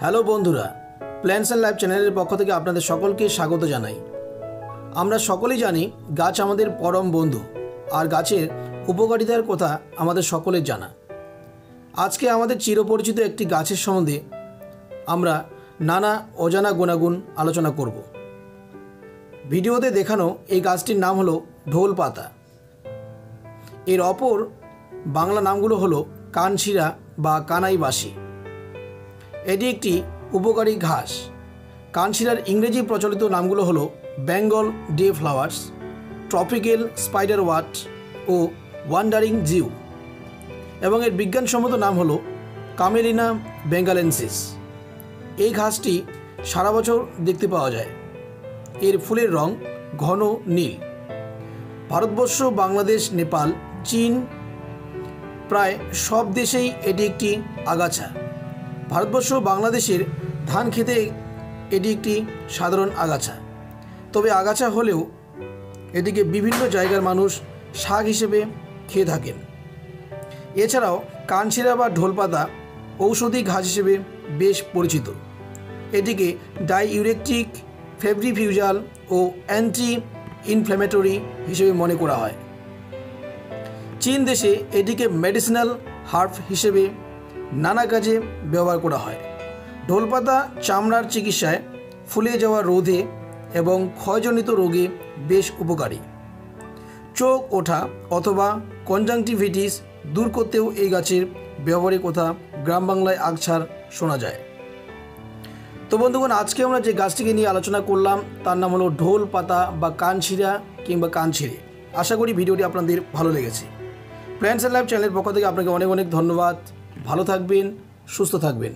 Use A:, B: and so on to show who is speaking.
A: Hello বন্ধুরা plans and life চ্যানেলের পক্ষ থেকে আপনাদের সকলকে স্বাগত জানাই। আমরা সকলেই জানি গাছ আমাদের পরম বন্ধু, আর গাছের উপকারিতার কথা আমাদের সকলের জানা। আজকে আমাদের চিরপরিচিত একটি গাছের সম্বন্ধে আমরা নানা অজানা গুণাগুণ আলোচনা করব। ভিডিওতে দেখানো এই গাছটির নাম হলো ঢোল পাতা। এর অপর বাংলা নামগুলো হলো কানশিরা বা কানাইবাসী। এটি একটি উপকারী ঘাস। কানশিরার ইংরেজি প্রচলিত নামগুলো হলো Bengal day flowers, tropical spider wort ও ওয়ান্ডারিং জিউ এবং এর বিজ্ঞানসম্মত নাম হলো কামেলিনা বেঙ্গালেন্সিস। এই ঘাসটি সারা বছর দেখতে পাওয়া যায়। এর ফুলের রং ঘন নীল। ভারতবর্ষ, বাংলাদেশ, নেপাল, চীন, প্রায় সব দেশেই এটি একটি আগাছা। ভারতবর্ষ বাংলাদেশের ধান খেতে এটি একটি সাধারণ আগাছা। তবে আগাছা হলেও এটিকে বিভিন্ন জায়গার মানুষ শাক হিসেবে খেয়ে থাকেন। এছাড়াও কানছিরা বা ঢোলপাতা ঔষধি ঘাস হিসেবে বেশ পরিচিত। এটিকে ডাই ডাইইউরেকটিক, ফেব্রিফিউজাল ও অ্যান্টি ইনফ্ল্যামেটরি হিসেবে মনে করা হয়। চীন দেশে এটিকে মেডিসিনাল হার্ব হিসেবে নানা কাজে ব্যবহার করা হয়। ঢোলপাতা, চামড়ার চিকিৎসায় ফুলে যাওয়া রোধে এবং ক্ষয়জনিত রোগে বেশ উপকারী। চোখ, ওঠা অথবা কনজাংটিভিটিস দূর করতেও এই গাছের ব্যবহারের কথা গ্রাম বাংলায় আগছাড় শোনা যায়। তো বন্ধুগণ, আজকে আমরা যে গাছটিকে নিয়ে আলোচনা করলাম, তার নাম হলো ঢোল পাতা বা কানছিরা কিংবা কানছিঁড়ে আশা করি ভিডিওটি আপনাদের ভালো লেগেছে। প্ল্যান্স অ্যান্ড লাইফ চ্যানেলের পক্ষ থেকে আপনাকে অনেক অনেক ধন্যবাদ। ভালো থাকবেন সুস্থ থাকবেন।